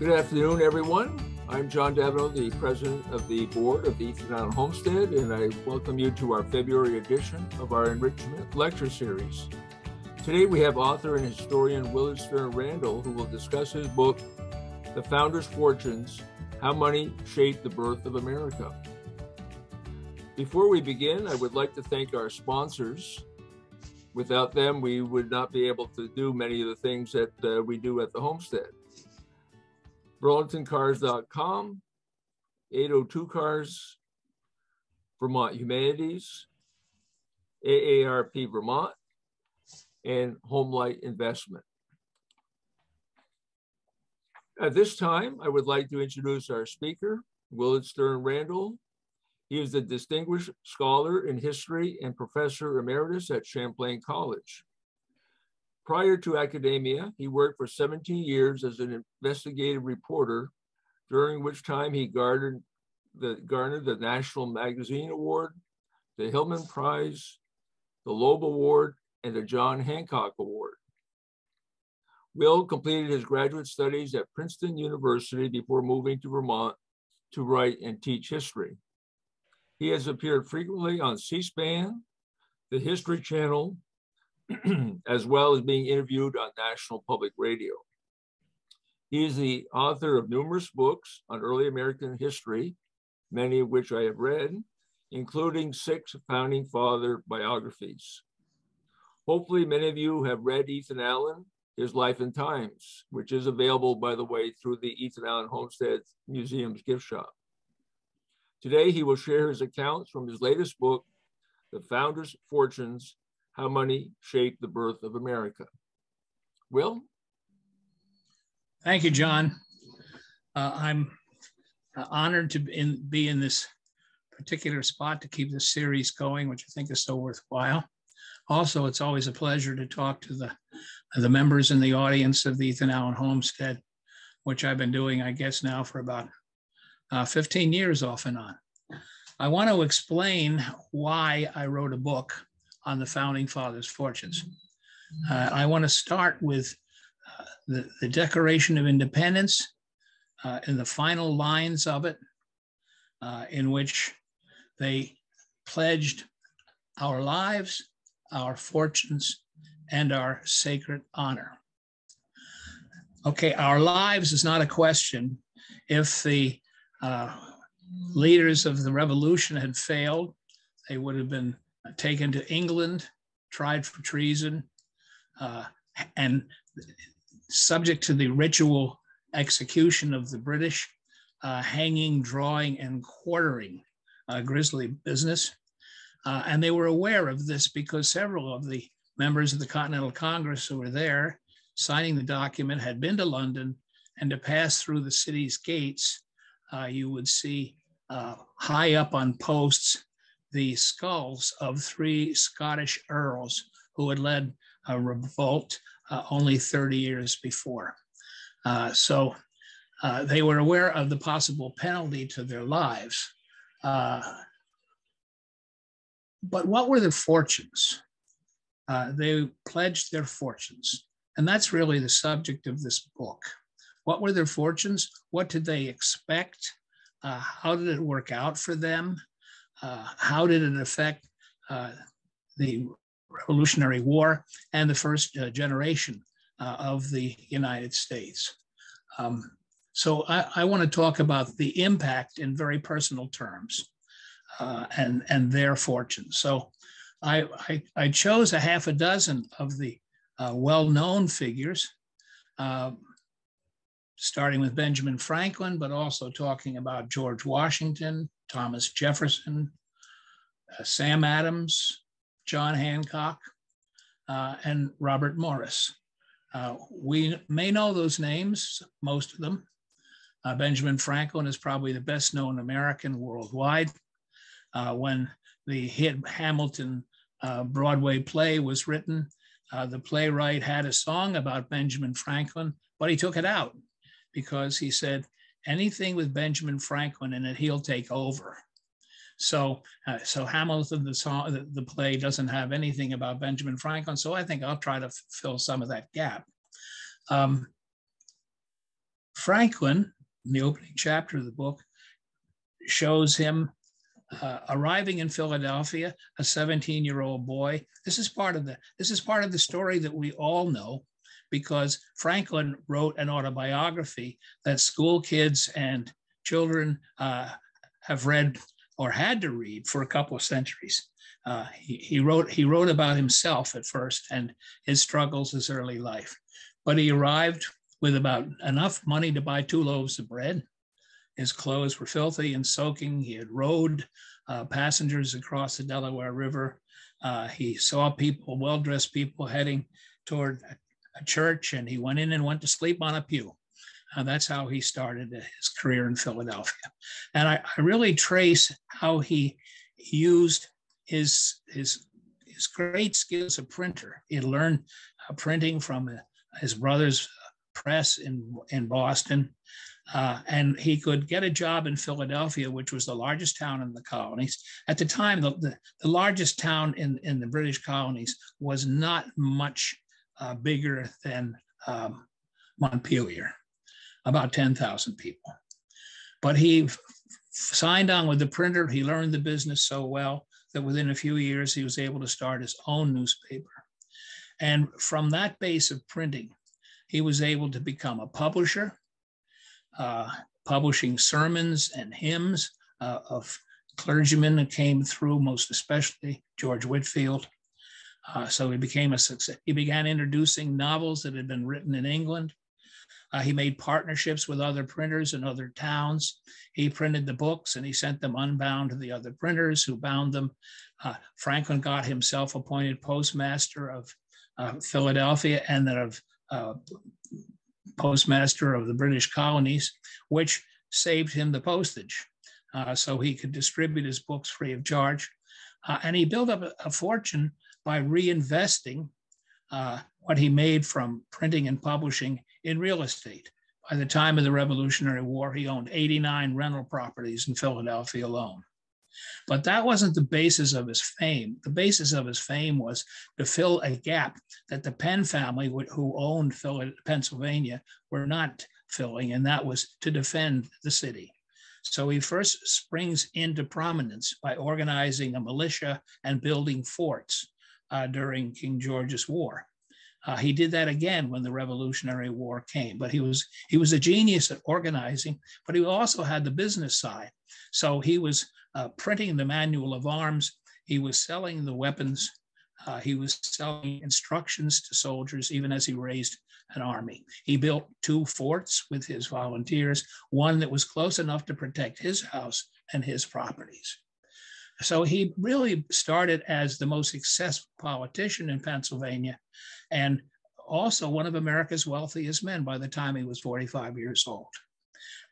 Good afternoon, everyone. I'm John Davino, the president of the board of the Ethan Homestead, and I welcome you to our February edition of our Enrichment Lecture Series. Today we have author and historian Willard Sterne Randall, who will discuss his book, The Founder's Fortunes How Money Shaped the Birth of America. Before we begin, I would like to thank our sponsors. Without them, we would not be able to do many of the things that uh, we do at the homestead. BurlingtonCars.com, 802 Cars, Vermont Humanities, AARP Vermont, and Homelight Investment. At this time, I would like to introduce our speaker, Willard Sterne Randall. He is a distinguished scholar in history and professor emeritus at Champlain College. Prior to academia, he worked for 17 years as an investigative reporter, during which time he garnered the, garnered the National Magazine Award, the Hillman Prize, the Loeb Award, and the John Hancock Award. Will completed his graduate studies at Princeton University before moving to Vermont to write and teach history. He has appeared frequently on C-SPAN, the History Channel, as well as being interviewed on National Public Radio. He is the author of numerous books on early American history, many of which I have read, including six founding father biographies. Hopefully, many of you have read Ethan Allen, His Life and Times, which is available, by the way, through the Ethan Allen Homestead Museum's gift shop. Today, he will share his accounts from his latest book, The Founder's Fortunes how money shaped the birth of America. Will? Thank you, John. Uh, I'm uh, honored to in, be in this particular spot to keep this series going, which I think is so worthwhile. Also, it's always a pleasure to talk to the, the members in the audience of the Ethan Allen Homestead, which I've been doing, I guess, now for about uh, 15 years off and on. I want to explain why I wrote a book on the founding fathers' fortunes. Uh, I want to start with uh, the, the, Declaration of Independence uh, in the final lines of it, uh, in which they pledged our lives, our fortunes, and our sacred honor. Okay, our lives is not a question. If the uh, leaders of the revolution had failed, they would have been taken to England, tried for treason, uh, and subject to the ritual execution of the British, uh, hanging, drawing, and quartering, uh, grisly business. Uh, and they were aware of this because several of the members of the Continental Congress who were there signing the document had been to London, and to pass through the city's gates, uh, you would see high up on posts the skulls of three Scottish earls who had led a revolt uh, only 30 years before. Uh, so uh, they were aware of the possible penalty to their lives. Uh, but what were their fortunes? Uh, they pledged their fortunes. And that's really the subject of this book. What were their fortunes? What did they expect? Uh, how did it work out for them? Uh, how did it affect uh, the Revolutionary War and the first uh, generation uh, of the United States. Um, so I, I want to talk about the impact in very personal terms uh, and, and their fortunes. So I, I, I, chose a half a dozen of the well-known figures, starting with Benjamin Franklin, but also talking about George Washington, Thomas Jefferson, uh, Sam Adams, John Hancock, uh, and Robert Morris. Uh, we may know those names, most of them. Uh, Benjamin Franklin is probably the best known American worldwide. Uh, when the hit Hamilton uh, Broadway play was written, the playwright had a song about Benjamin Franklin, but he took it out because he said, anything with Benjamin Franklin in it, he'll take over. So, uh, so Hamilton, the song, the, the, play doesn't have anything about Benjamin Franklin. So I think I'll try to fill some of that gap. Um, Franklin, in the opening chapter of the book, shows him uh, arriving in Philadelphia, a 17 year old boy. This is part of the this is part of the story that we all know because Franklin wrote an autobiography that school kids and children uh, have read or had to read for a couple of centuries. Uh, he, he, wrote he wrote about himself at first and his struggles his early life, but he arrived with about enough money to buy two loaves of bread. His clothes were filthy and soaking. He had rowed uh, passengers across the Delaware River. Uh, he saw people, well dressed people, heading toward a church, and he went in and went to sleep on a pew. And that's how he started his career in Philadelphia. And I, I really trace how he used his, his, his great skills as a printer. He learned uh, printing from uh, his brother's press in, in Boston. Uh, and he could get a job in Philadelphia, which was the largest town in the colonies. At the time, the, the, the largest town in, in the British colonies was not much uh, bigger than um, Montpelier, about 10,000 people. But he signed on with the printer. He learned the business so well that within a few years, he was able to start his own newspaper. And from that base of printing, he was able to become a publisher, uh, publishing sermons and hymns uh, of clergymen that came through, most especially George Whitefield. Uh, so he became a success. He began introducing novels that had been written in England. Uh, he made partnerships with other printers in other towns. He printed the books and he sent them unbound to the other printers who bound them. Uh, Franklin got himself appointed postmaster of uh, Philadelphia and then of uh, postmaster of the British colonies, which saved him the postage. Uh, so he could distribute his books free of charge. Uh, and he built up a, a fortune by reinvesting uh, what he made from printing and publishing in real estate. By the time of the Revolutionary War, he owned 89 rental properties in Philadelphia alone. But that wasn't the basis of his fame. The basis of his fame was to fill a gap that the Penn family, who owned Pennsylvania, were not filling, and that was to defend the city. So he first springs into prominence by organizing a militia and building forts uh, during King George's War. Uh, he did that again when the Revolutionary War came, but he was he was a genius at organizing, but he also had the business side. So he was uh, printing the manual of arms. He was selling the weapons. Uh, he was selling instructions to soldiers, even as he raised an army. He built two forts with his volunteers, one that was close enough to protect his house and his properties. So he really started as the most successful politician in Pennsylvania and also one of America's wealthiest men by the time he was 45 years old.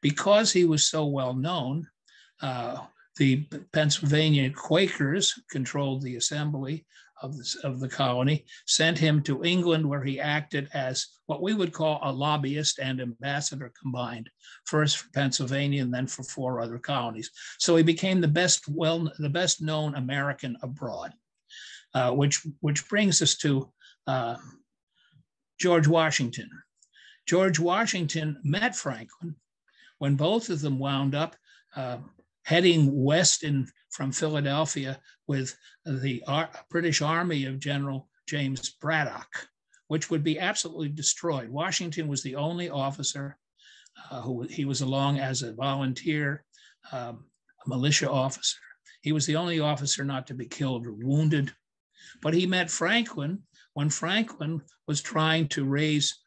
Because he was so well known, uh, the Pennsylvania Quakers controlled the assembly of the, of the colony, sent him to England, where he acted as what we would call a lobbyist and ambassador combined, first for Pennsylvania and then for four other colonies. So he became the best well the best known American abroad, uh, which which brings us to uh, George Washington. George Washington met Franklin when both of them wound up uh, heading west in, from Philadelphia with the Ar- British Army of General James Braddock, which would be absolutely destroyed. Washington was the only officer uh, who he was along as a volunteer, um, a militia officer. He was the only officer not to be killed or wounded. But he met Franklin when Franklin was trying to raise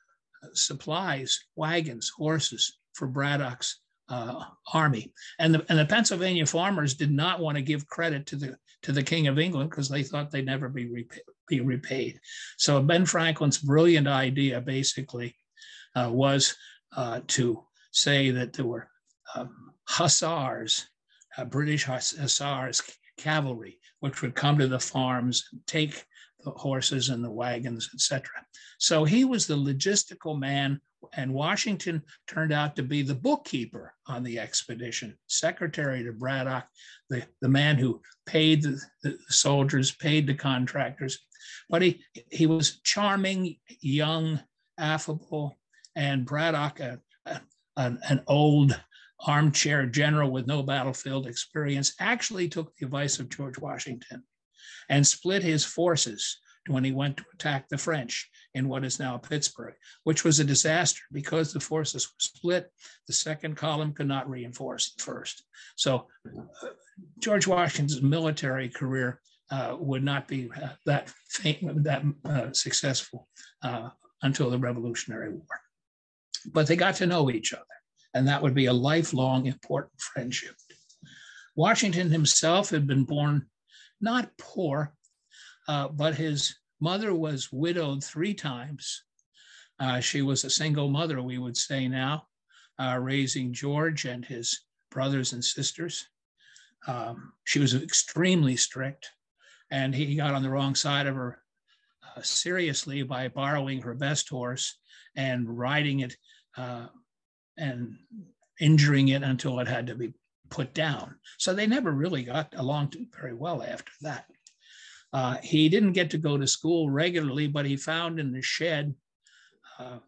uh, supplies, wagons, horses for Braddock's uh, army. And the, and the Pennsylvania farmers did not want to give credit to the to the King of England because they thought they'd never be, repay, be repaid. So Ben Franklin's brilliant idea basically uh, was uh, to say that there were um, hussars, uh, British hussars, cavalry, which would come to the farms and take the horses and the wagons, etc. So he was the logistical man and Washington turned out to be the bookkeeper on the expedition, secretary to Braddock, the, the man who paid the, the soldiers, paid the contractors. But he, he was charming, young, affable, and Braddock, a, a, an, an old armchair general with no battlefield experience, actually took the advice of George Washington and split his forces when he went to attack the French in what is now Pittsburgh, which was a disaster because the forces were split. The second column could not reinforce the first. So uh, George Washington's military career uh, would not be uh, that that uh, successful uh, until the Revolutionary War. But they got to know each other, and that would be a lifelong important friendship. Washington himself had been born not poor, uh, but his mother was widowed three times. Uh, she was a single mother, we would say now, uh, raising George and his brothers and sisters. Um, she was extremely strict, and he got on the wrong side of her uh, seriously by borrowing her best horse and riding it uh, and injuring it until it had to be put down. So they never really got along very well after that. Uh, he didn't get to go to school regularly, but he found in the shed uh,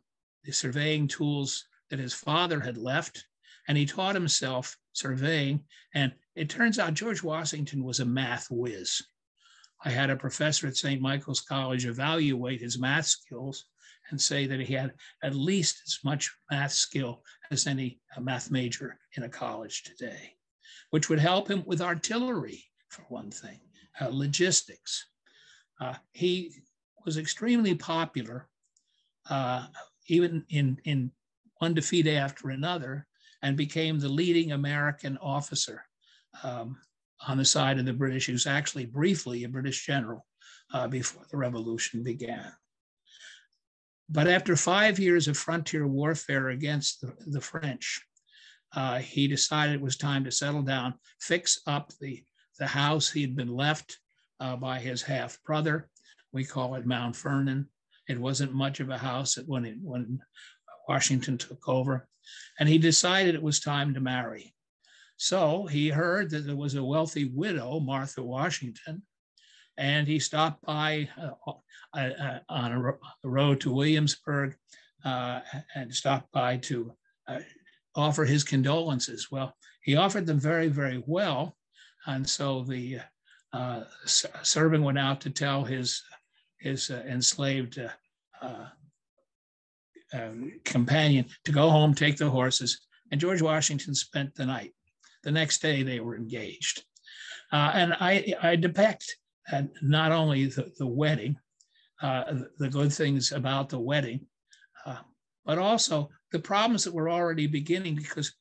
the surveying tools that his father had left, and he taught himself surveying. And it turns out George Washington was a math whiz. I had a professor at St. Michael's College evaluate his math skills and say that he had at least as much math skill as any math major in a college today, which would help him with artillery, for one thing, uh, logistics. Uh, he was extremely popular, uh, even in, in one defeat after another, and became the leading American officer um, on the side of the British. He was actually briefly a British general uh, before the revolution began. But after five years of frontier warfare against the, the French, uh, he decided it was time to settle down, fix up the, the house he'd been left uh, by his half brother. We call it Mount Vernon. It wasn't much of a house when, it, when Washington took over. And he decided it was time to marry. So he heard that there was a wealthy widow, Martha Washington, and he stopped by uh, uh, uh on a, ro- a, road to Williamsburg uh, and stopped by to uh, offer his condolences. Well, he offered them very, very well. And so the uh, went out to tell his, his enslaved um, companion to go home, take the horses. And George Washington spent the night. The next day, they were engaged. Uh, and I, I depict uh, not only the, the wedding, uh, the good things about the wedding, uh, but also the problems that were already beginning because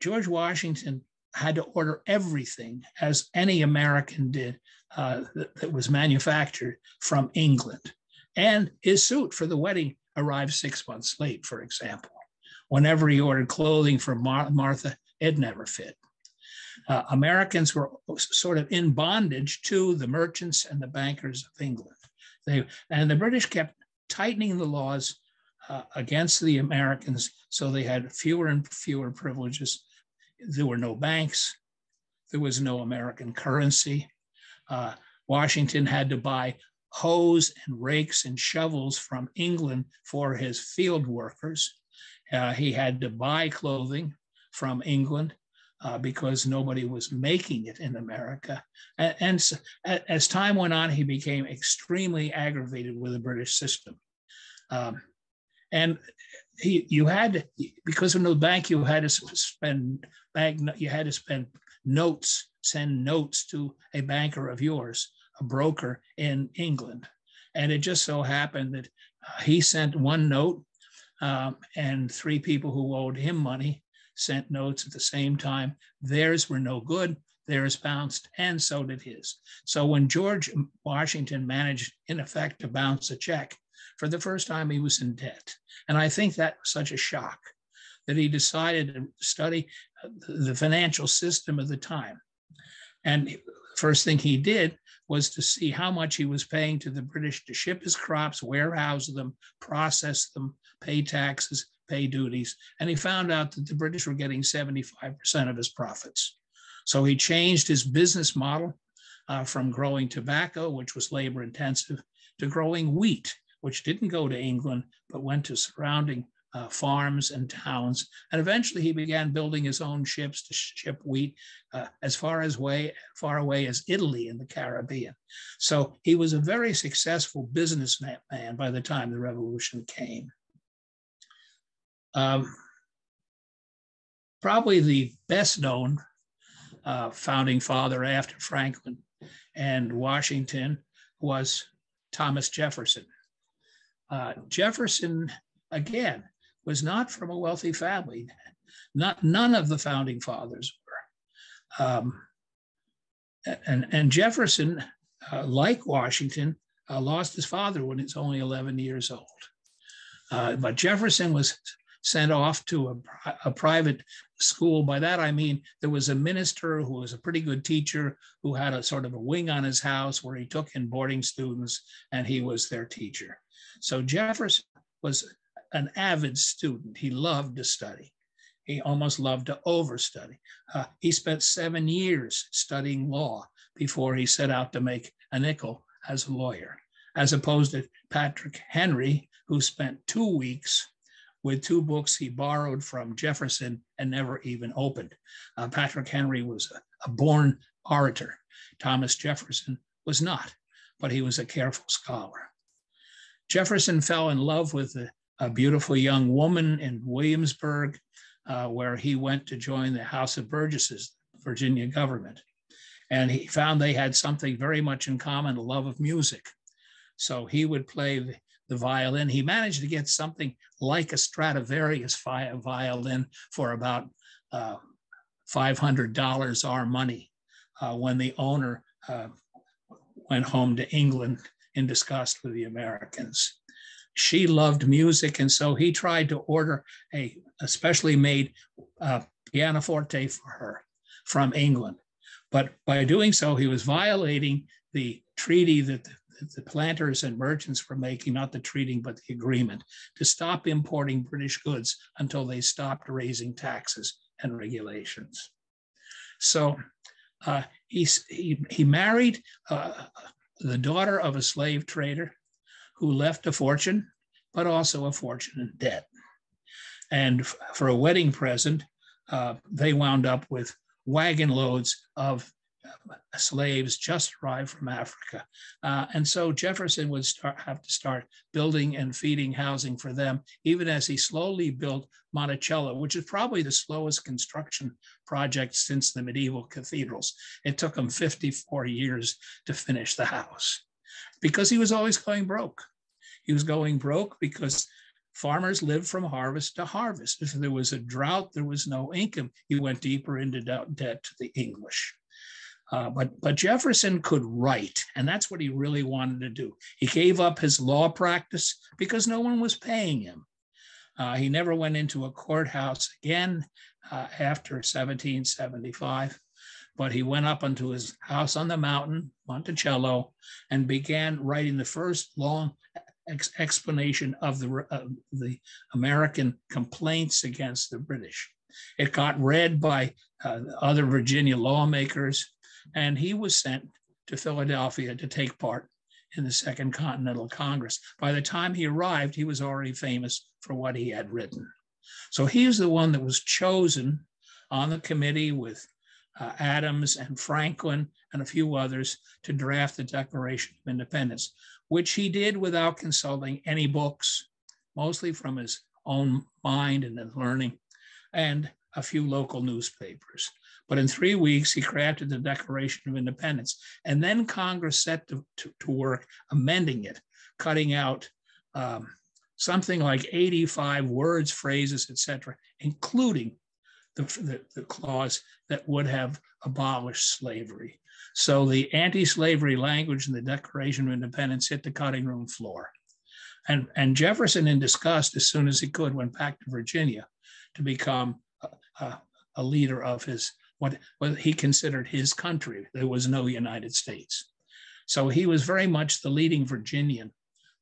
George Washington had to order everything, as any American did, uh, that, that was manufactured from England. And his suit for the wedding arrived six months late, for example. Whenever he ordered clothing for Mar- Martha, it never fit. Uh, Americans were sort of in bondage to the merchants and the bankers of England. They, and the British kept tightening the laws uh, against the Americans, so they had fewer and fewer privileges. There were no banks, there was no American currency. Uh, Washington had to buy hoes and rakes and shovels from England for his field workers. Uh, he had to buy clothing from England uh, because nobody was making it in America. And, and, as time went on, he became extremely aggravated with the British system. Um, and he, you had, because of no bank, you had to spend bank, you had to spend notes, send notes to a banker of yours, a broker in England. And it just so happened that uh, he sent one note um, and three people who owed him money sent notes at the same time. Theirs were no good, theirs bounced, and so did his. So when George Washington managed, in effect, to bounce a check, for the first time he was in debt. And I think that was such a shock that he decided to study the financial system of the time. And first thing he did was to see how much he was paying to the British to ship his crops, warehouse them, process them, pay taxes, pay duties. And he found out that the British were getting 75% of his profits. So he changed his business model uh, from growing tobacco, which was labor intensive, to growing wheat, which didn't go to England, but went to surrounding uh, farms and towns. And eventually he began building his own ships to ship wheat uh, as far as way far away as Italy in the Caribbean. So he was a very successful businessman by the time the revolution came. Um, probably the best known uh, founding father after Franklin and Washington was Thomas Jefferson. Uh, Jefferson, again, was not from a wealthy family. Not none of the founding fathers were. Um, and, and Jefferson, uh, like Washington, uh, lost his father when he was only 11 years old. Uh, but Jefferson was sent off to a, a, private school. By that, I mean there was a minister who was a pretty good teacher who had a sort of a wing on his house where he took in boarding students and he was their teacher. So Jefferson was an avid student. He loved to study. He almost loved to overstudy. Uh, he spent seven years studying law before he set out to make a nickel as a lawyer, as opposed to Patrick Henry, who spent two weeks with two books he borrowed from Jefferson and never even opened. Uh, Patrick Henry was a, a born orator. Thomas Jefferson was not, but he was a careful scholar. Jefferson fell in love with a, a beautiful young woman in Williamsburg, uh, where he went to join the House of Burgesses, Virginia government. And he found they had something very much in common a love of music. So he would play the violin. He managed to get something like a Stradivarius violin for about uh, $500 our money uh, when the owner uh, went home to England in disgust with the Americans. She loved music, and so he tried to order a, especially made uh, pianoforte for her from England. But by doing so, he was violating the treaty that the the planters and merchants were making, not the treating, but the agreement to stop importing British goods until they stopped raising taxes and regulations. So uh, he, he, he married uh, the daughter of a slave trader who left a fortune, but also a fortune in debt. And for a wedding present, uh, they wound up with wagon loads of slaves just arrived from Africa. Uh, and so Jefferson would start, have to start building and feeding housing for them, even as he slowly built Monticello, which is probably the slowest construction project since the medieval cathedrals. It took him 54 years to finish the house because he was always going broke. He was going broke because farmers lived from harvest to harvest. If there was a drought, there was no income. He went deeper into debt to the English. Uh, but, but Jefferson could write, and that's what he really wanted to do. He gave up his law practice because no one was paying him. Uh, he never went into a courthouse again uh, after 1775, but he went up into his house on the mountain, Monticello, and began writing the first long ex- explanation of the, the American complaints against the British. It got read by uh, other Virginia lawmakers and he was sent to Philadelphia to take part in the Second Continental Congress. By the time he arrived, he was already famous for what he had written. So he was the one that was chosen on the committee with uh, Adams and Franklin and a few others to draft the Declaration of Independence, which he did without consulting any books, mostly from his own mind and his learning, and a few local newspapers. But in three weeks, he crafted the Declaration of Independence. And then Congress set to, to, to work amending it, cutting out um, something like 85 words, phrases, etc., including the, the, the clause that would have abolished slavery. So the anti-slavery language in the Declaration of Independence hit the cutting room floor. And, and Jefferson, in disgust, as soon as he could, went back to Virginia to become a, a, a leader of his what, what he considered his country. There was no United States. So he was very much the leading Virginian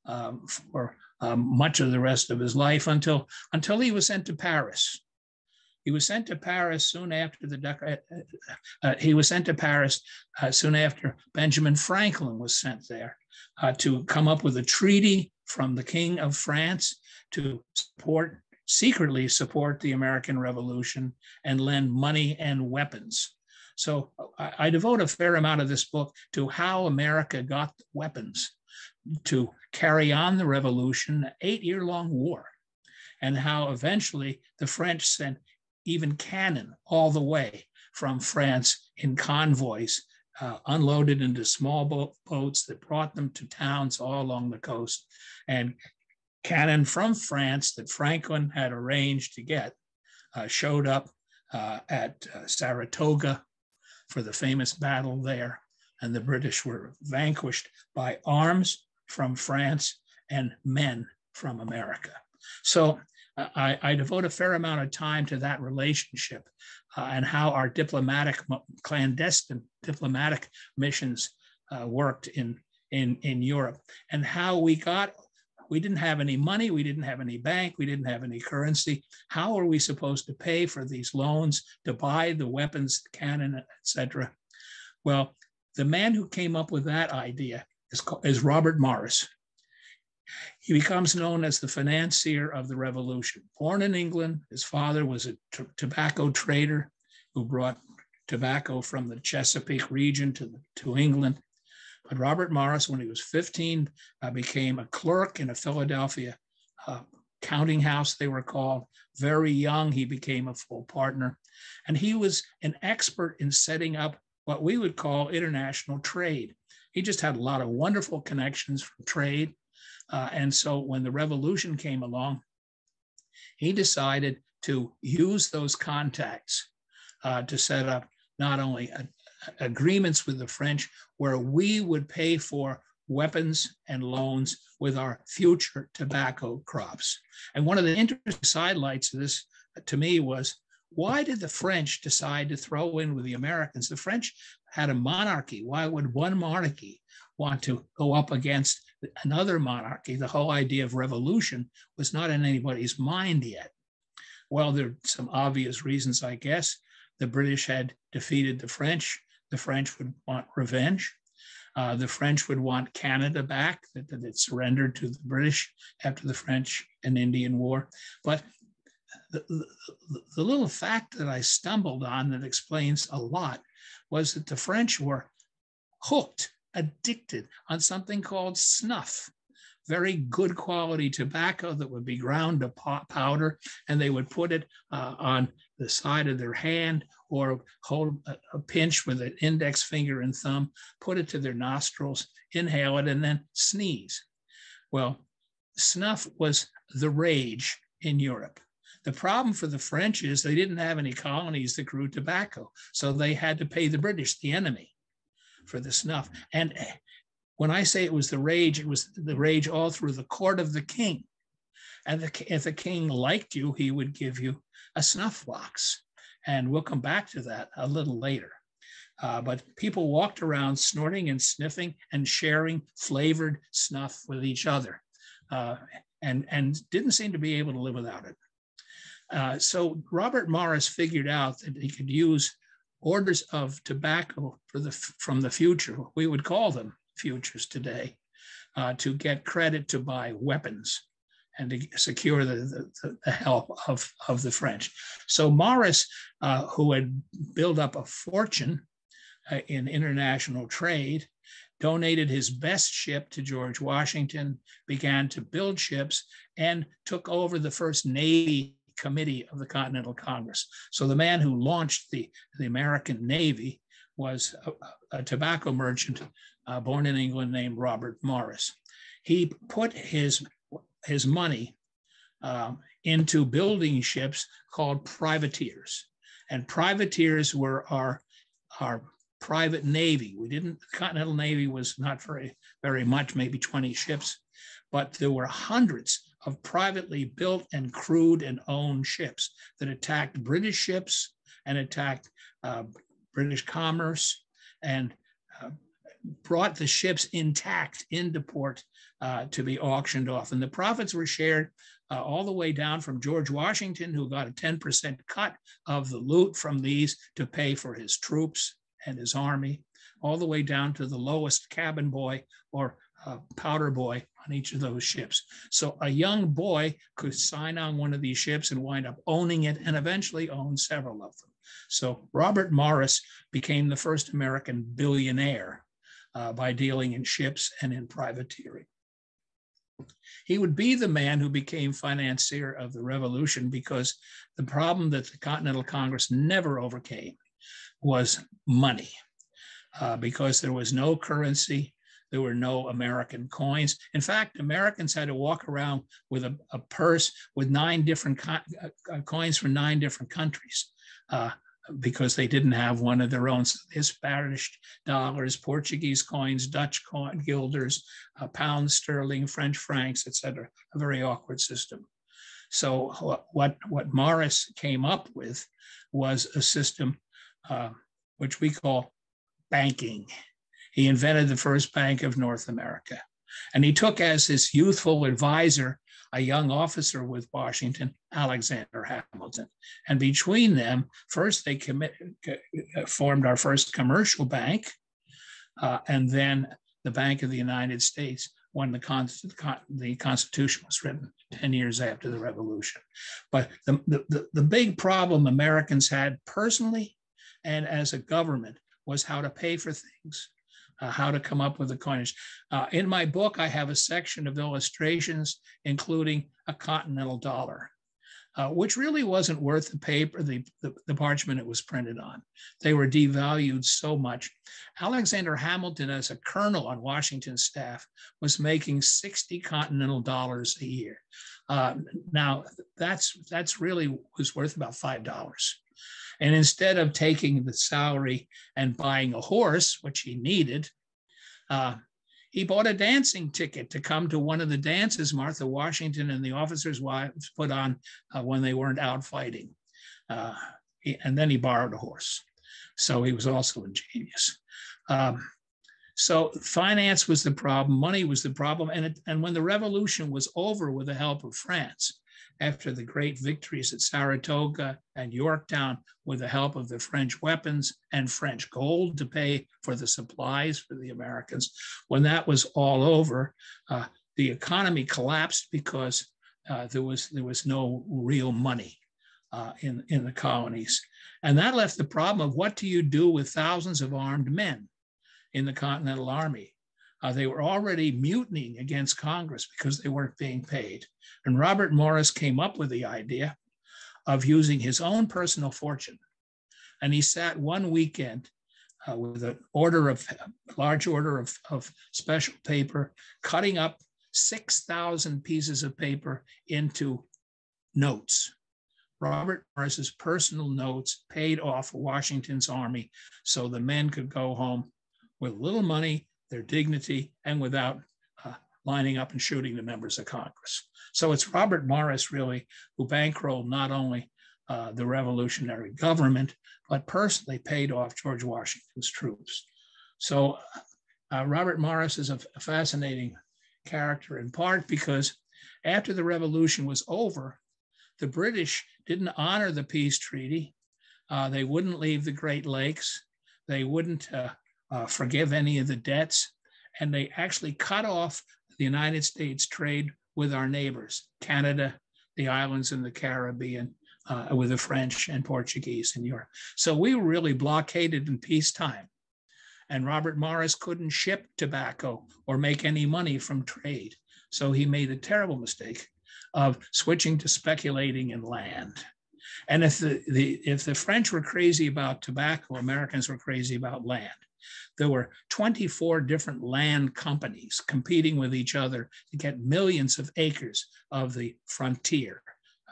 um, for um, much of the rest of his life until, until he was sent to Paris. He was sent to Paris soon after the uh, uh, he was sent to Paris uh, soon after Benjamin Franklin was sent there uh, to come up with a treaty from the King of France to support secretly support the American Revolution and lend money and weapons. So I, I, devote a fair amount of this book to how America got weapons to carry on the revolution, an eight year long war, and how eventually the French sent even cannon all the way from France in convoys, uh, unloaded into small bo- boats that brought them to towns all along the coast. And cannon from France that Franklin had arranged to get uh, showed up uh, at uh, Saratoga for the famous battle there. And the British were vanquished by arms from France and men from America. So I, I, devote a fair amount of time to that relationship uh, and how our diplomatic, clandestine diplomatic missions uh, worked in, in, in Europe and how we got, we didn't have any money, we didn't have any bank, we didn't have any currency. How are we supposed to pay for these loans to buy the weapons, cannon, etc.? Well, the man who came up with that idea is, is Robert Morris. He becomes known as the financier of the revolution. Born in England, his father was a t- tobacco trader who brought tobacco from the Chesapeake region to, to England. But Robert Morris, when he was 15, uh, became a clerk in a Philadelphia uh, counting house, they were called. Very young, he became a full partner. And he was an expert in setting up what we would call international trade. He just had a lot of wonderful connections from trade. Uh, and so when the revolution came along, he decided to use those contacts uh, to set up not only a, agreements with the French where we would pay for weapons and loans with our future tobacco crops. And one of the interesting sidelights of this uh, to me was why did the French decide to throw in with the Americans? The French had a monarchy. Why would one monarchy want to go up against another monarchy? The whole idea of revolution was not in anybody's mind yet. Well, there are some obvious reasons, I guess. The British had defeated the French. The French would want revenge. Uh, the French would want Canada back, that, that it surrendered to the British after the French and Indian War. But the, the, the, little fact that I stumbled on that explains a lot was that the French were hooked, addicted on something called snuff. Very good quality tobacco that would be ground to powder, and they would put it uh, on the side of their hand or hold a, pinch with an index finger and thumb, put it to their nostrils, inhale it, and then sneeze. Well, snuff was the rage in Europe. The problem for the French is they didn't have any colonies that grew tobacco. So they had to pay the British, the enemy, for the snuff. And eh, when I say it was the rage, it was the rage all through the court of the king. And the, if the king liked you, he would give you a snuff box. And we'll come back to that a little later. Uh, but people walked around snorting and sniffing and sharing flavored snuff with each other uh, and, and didn't seem to be able to live without it. Uh, so Robert Morris figured out that he could use orders of tobacco for the, from the future, we would call them futures today, uh, to get credit to buy weapons and to secure the, the, the help of, of the French. So Morris, uh, who had built up a fortune uh, in international trade, donated his best ship to George Washington, began to build ships, and took over the first Navy committee of the Continental Congress. So the man who launched the, the American Navy was a, a tobacco merchant uh, born in England named Robert Morris. He put his, his money um, into building ships called privateers. And privateers were our, our private navy. We didn't, the Continental Navy was not very, very much, maybe 20 ships, but there were hundreds of privately built and crewed and owned ships that attacked British ships and attacked uh, British commerce and uh, brought the ships intact into port uh, to be auctioned off. And the profits were shared uh, all the way down from George Washington, who got a 10% cut of the loot from these to pay for his troops and his army, all the way down to the lowest cabin boy or uh, powder boy on each of those ships. So a young boy could sign on one of these ships and wind up owning it and eventually own several of them. So Robert Morris became the first American billionaire uh, by dealing in ships and in privateering. He would be the man who became financier of the revolution because the problem that the Continental Congress never overcame was money. Uh, because there was no currency, there were no American coins. In fact, Americans had to walk around with a, a purse with nine different co- uh, uh coins from nine different countries. Uh, because they didn't have one of their own. So Spanish dollars, Portuguese coins, Dutch coin, guilders, uh, pounds sterling, French francs, etc. A very awkward system. So what, what Morris came up with was a system uh, which we call banking. He invented the first bank of North America. And he took as his youthful advisor a young officer with Washington, Alexander Hamilton. And between them, first they commit, uh, formed our first commercial bank, uh, and then the Bank of the United States when the, con- the Constitution was written 10 years after the Revolution. But the, the, the big problem Americans had personally and as a government was how to pay for things uh, how to come up with the coinage. Uh, in my book, I have a section of illustrations, including a continental dollar, uh, which really wasn't worth the paper, the, the, the, parchment it was printed on. They were devalued so much. Alexander Hamilton, as a colonel on Washington's staff, was making 60 continental dollars a year. Uh, now, that's, that's really was worth about $5. And instead of taking the salary and buying a horse, which he needed, uh, he bought a dancing ticket to come to one of the dances Martha Washington and the officers' wives put on uh, when they weren't out fighting. Uh, he, and then he borrowed a horse. So he was also ingenious. Um, so finance was the problem, money was the problem. And, it, and when the revolution was over with the help of France, after the great victories at Saratoga and Yorktown with the help of the French weapons and French gold to pay for the supplies for the Americans. When that was all over, uh, the economy collapsed because uh, there, was, there was no real money uh, in, in the colonies. And that left the problem of what do you do with thousands of armed men in the Continental Army? Uh, they were already mutinying against Congress because they weren't being paid. And Robert Morris came up with the idea of using his own personal fortune. And he sat one weekend uh, with an order of large order of, of special paper, cutting up 6,000 pieces of paper into notes. Robert Morris's personal notes paid off Washington's army so the men could go home with little money their dignity, and without uh, lining up and shooting the members of Congress. So it's Robert Morris, really, who bankrolled not only uh, the revolutionary government, but personally paid off George Washington's troops. So uh, Robert Morris is a, a fascinating character in part because after the revolution was over, the British didn't honor the peace treaty. Uh, they wouldn't leave the Great Lakes. They wouldn't uh, uh, forgive any of the debts, and they actually cut off the United States trade with our neighbors, Canada, the islands in the Caribbean, uh, with the French and Portuguese in Europe. So we were really blockaded in peacetime. And Robert Morris couldn't ship tobacco or make any money from trade. So he made a terrible mistake of switching to speculating in land. And if the, the, if the French were crazy about tobacco, Americans were crazy about land. There were 24 different land companies competing with each other to get millions of acres of the frontier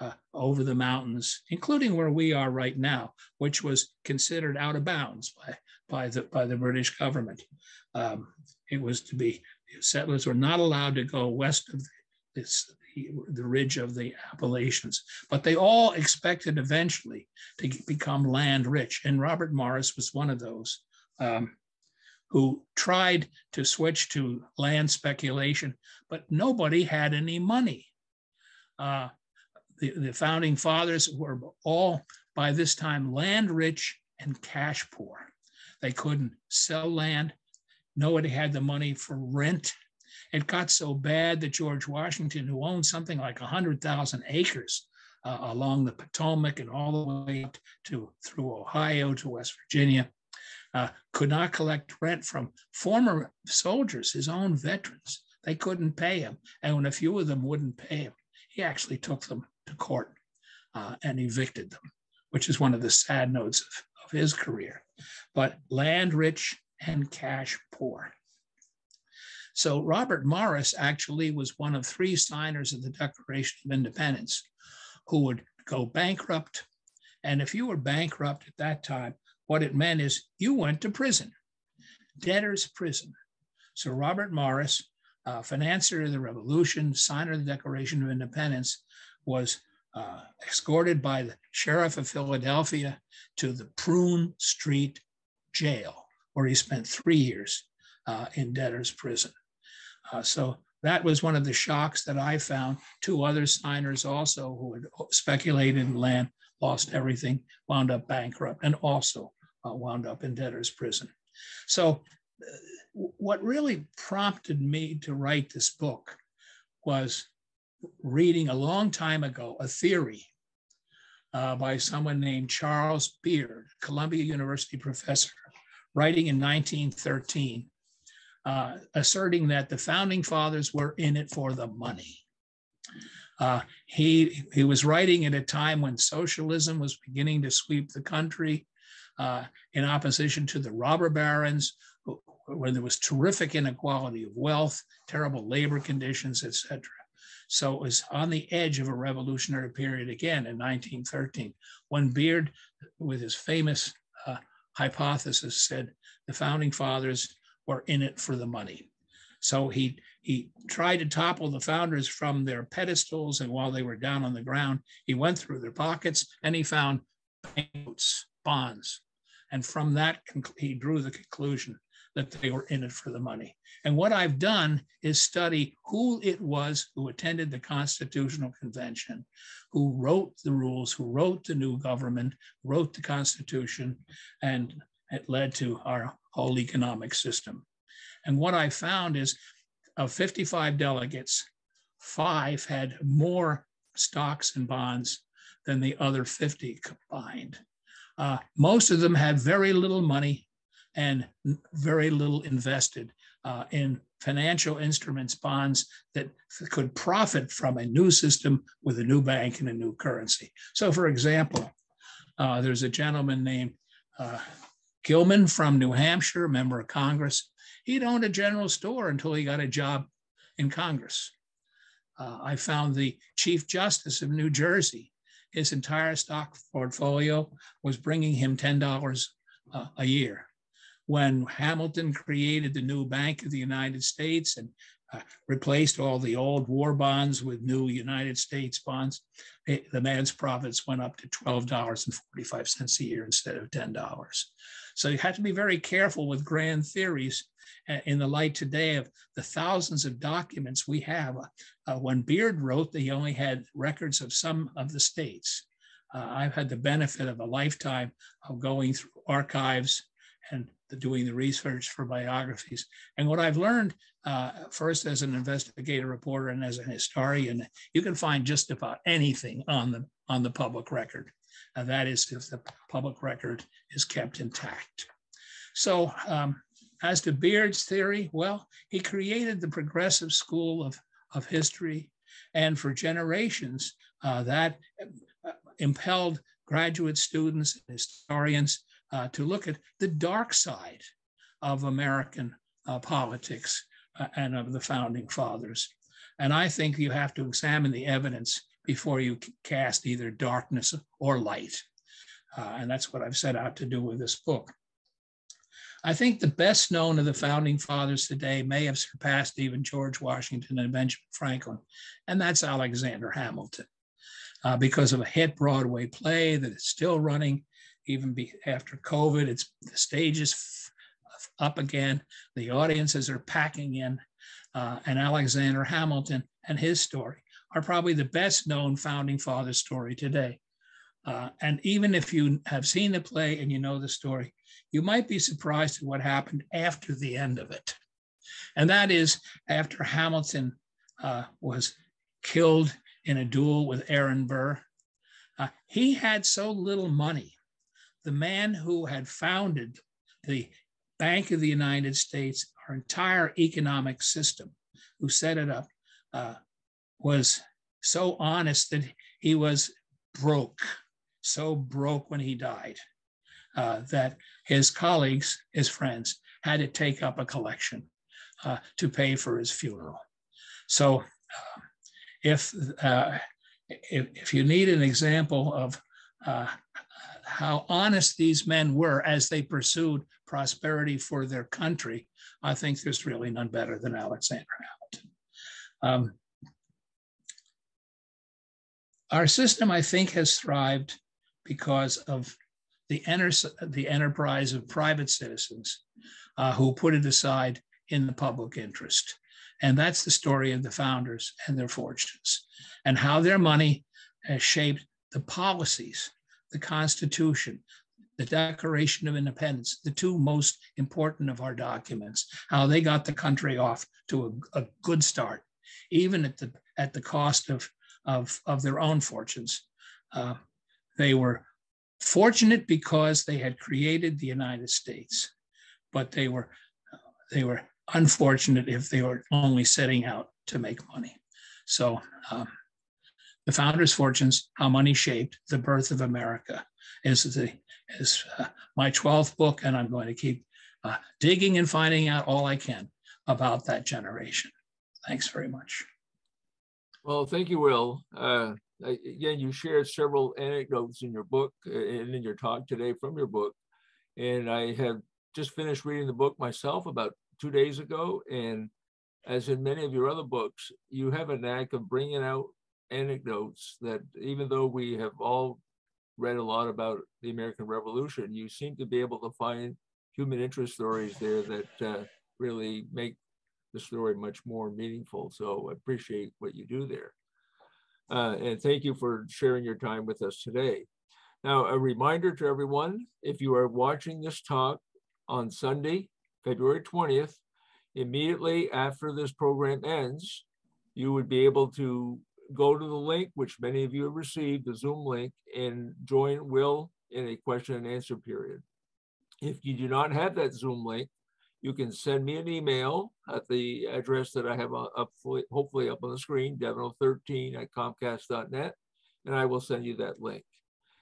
uh, over the mountains, including where we are right now, which was considered out of bounds by, by, the, by the British government. Um, it was to be, settlers were not allowed to go west of this, the ridge of the Appalachians, but they all expected eventually to become land rich. And Robert Morris was one of those um, who tried to switch to land speculation, but nobody had any money. Uh, the, the founding fathers were all by this time land rich and cash poor. They couldn't sell land. Nobody had the money for rent. It got so bad that George Washington, who owned something like 100,000 acres uh, along the Potomac and all the way up to through Ohio to West Virginia, uh, could not collect rent from former soldiers, his own veterans. They couldn't pay him. And when a few of them wouldn't pay him, he actually took them to court uh, and evicted them, which is one of the sad notes of, of his career. But land rich and cash poor. So Robert Morris actually was one of three signers of the Declaration of Independence who would go bankrupt. And if you were bankrupt at that time, what it meant is you went to prison, debtor's prison. So Robert Morris, uh, financier of the revolution, signer of the Declaration of Independence, was uh, escorted by the sheriff of Philadelphia to the Prune Street jail, where he spent three years uh, in debtor's prison. Uh, so that was one of the shocks that I found. Two other signers also who had speculated in land, lost everything, wound up bankrupt, and also wound up in debtor's prison. So, uh, what really prompted me to write this book was reading a long time ago a theory uh, by someone named Charles Beard, Columbia University professor, writing in 1913, uh, asserting that the founding fathers were in it for the money. Uh, he, he was writing at a time when socialism was beginning to sweep the country uh, in opposition to the robber barons, where there was terrific inequality of wealth, terrible labor conditions, etc. So it was on the edge of a revolutionary period again in 1913 when Beard, with his famous uh, hypothesis, said the founding fathers were in it for the money. So he he tried to topple the founders from their pedestals, and while they were down on the ground, he went through their pockets and he found notes, bonds, and from that he drew the conclusion that they were in it for the money. And what I've done is study who it was who attended the Constitutional Convention, who wrote the rules, who wrote the new government, wrote the Constitution, and it led to our whole economic system. And what I found is of 55 delegates, five had more stocks and bonds than the other 50 combined. Uh, most of them had very little money and very little invested uh, in financial instruments, bonds that could profit from a new system with a new bank and a new currency. So, for example, uh, there's a gentleman named uh, Gilman from New Hampshire, member of Congress. He'd owned a general store until he got a job in Congress. Uh, I found the Chief Justice of New Jersey. His entire stock portfolio was bringing him $10 uh, a year when Hamilton created the new Bank of the United States and uh, replaced all the old war bonds with new United States bonds, it, the man's profits went up to $12.45 a year instead of $10. So you have to be very careful with grand theories uh, in the light today of the thousands of documents we have. Uh, when Beard wrote, he only had records of some of the states. Uh, I've had the benefit of a lifetime of going through archives and the, doing the research for biographies. And what I've learned, uh, first as an investigative reporter and as a historian, you can find just about anything on the on the public record. And that is if the public record is kept intact. So um, as to Beard's theory, well, he created the progressive school of, of history. And for generations, uh, that uh, impelled graduate students and historians uh, to look at the dark side of American uh, politics uh, and of the founding fathers. And I think you have to examine the evidence before you cast either darkness or light. Uh, and that's what I've set out to do with this book. I think the best known of the founding fathers today may have surpassed even George Washington and Benjamin Franklin, and that's Alexander Hamilton. Uh, because of a hit Broadway play that is still running even be, after COVID. It's the stage is f- up again. The audiences are packing in. Uh, and Alexander Hamilton and his story are probably the best known founding father story today. Uh, and even if you have seen the play and you know the story, you might be surprised at what happened after the end of it. And that is after Hamilton uh, was killed in a duel with Aaron Burr, uh, he had so little money. The man who had founded the Bank of the United States, our entire economic system, who set it up, uh, was so honest that he was broke, so broke when he died, uh, that his colleagues, his friends, had to take up a collection uh, to pay for his funeral. So, uh, if, uh, if, if you need an example of uh, how honest these men were as they pursued prosperity for their country, I think there's really none better than Alexander Hamilton. Um, our system, I think, has thrived because of the, enter- the enterprise of private citizens uh, who put it aside in the public interest. And that's the story of the founders and their fortunes and how their money has shaped the policies, the Constitution, the Declaration of Independence, the two most important of our documents, how they got the country off to a, a good start, even at the, at the cost of, of, of their own fortunes. Uh, they were fortunate because they had created the United States, but they were, they were unfortunate if they were only setting out to make money. So um, the founders' fortunes, how money shaped the birth of America, is the is uh, my 12th book, and I'm going to keep uh, digging and finding out all I can about that generation. Thanks very much. Well, thank you, Will. Uh, again, you shared several anecdotes in your book uh, and in your talk today from your book. And I have just finished reading the book myself about two days ago. And as in many of your other books, you have a knack of bringing out anecdotes that even though we have all read a lot about the American Revolution, you seem to be able to find human interest stories there that uh, really make the story much more meaningful. So I appreciate what you do there. Uh, and thank you for sharing your time with us today. Now, a reminder to everyone, if you are watching this talk on Sunday, February 20th, immediately after this program ends, you would be able to go to the link, which many of you have received, the Zoom link, and join Will in a question and answer period. If you do not have that Zoom link, you can send me an email at the address that I have up, hopefully up on the screen, devino13 at comcast.net, and I will send you that link.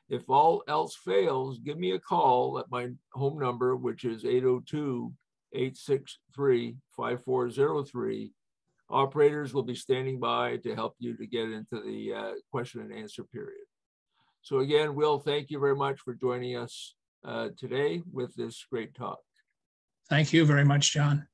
If all else fails, give me a call at my home number, which is 802 863 5403 Operators will be standing by to help you to get into the uh, question and answer period. So again, Will, thank you very much for joining us uh, today with this great talk. Thank you very much, John.